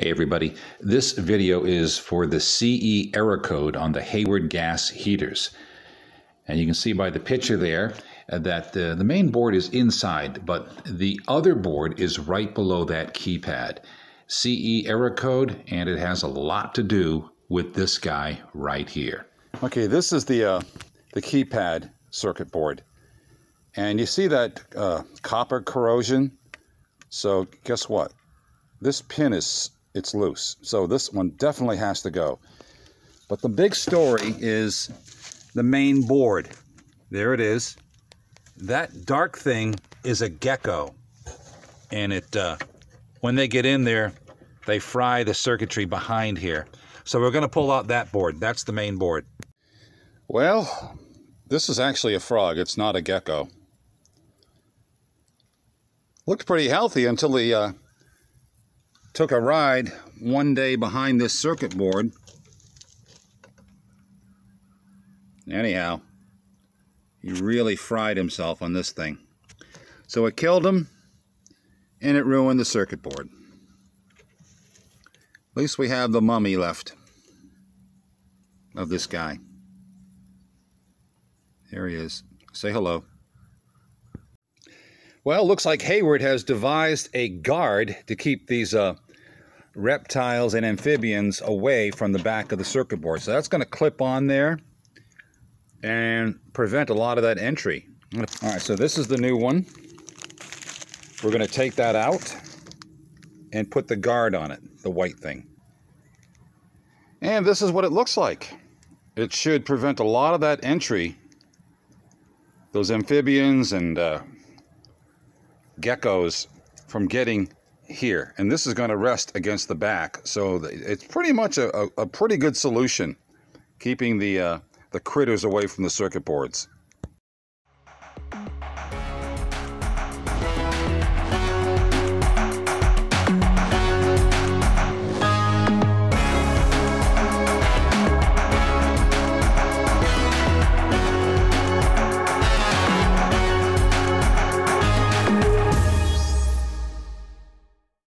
Hey everybody, this video is for the CE error code on the Hayward gas heaters. And you can see by the picture there uh, that the, the main board is inside, but the other board is right below that keypad. CE error code, and it has a lot to do with this guy right here. Okay, this is the, uh, the keypad circuit board. And you see that uh, copper corrosion? So guess what? This pin is it's loose. So this one definitely has to go. But the big story is the main board. There it is. That dark thing is a gecko. And it, uh, when they get in there, they fry the circuitry behind here. So we're going to pull out that board. That's the main board. Well, this is actually a frog. It's not a gecko. Looked pretty healthy until the uh, took a ride one day behind this circuit board. Anyhow, he really fried himself on this thing. So it killed him and it ruined the circuit board. At least we have the mummy left of this guy. There he is. Say hello. Well, looks like Hayward has devised a guard to keep these uh, reptiles and amphibians away from the back of the circuit board. So that's going to clip on there and prevent a lot of that entry. All right, so this is the new one. We're going to take that out and put the guard on it, the white thing. And this is what it looks like. It should prevent a lot of that entry, those amphibians and uh, geckos from getting here, and this is going to rest against the back. So it's pretty much a, a, pretty good solution, keeping the, uh, the critters away from the circuit boards.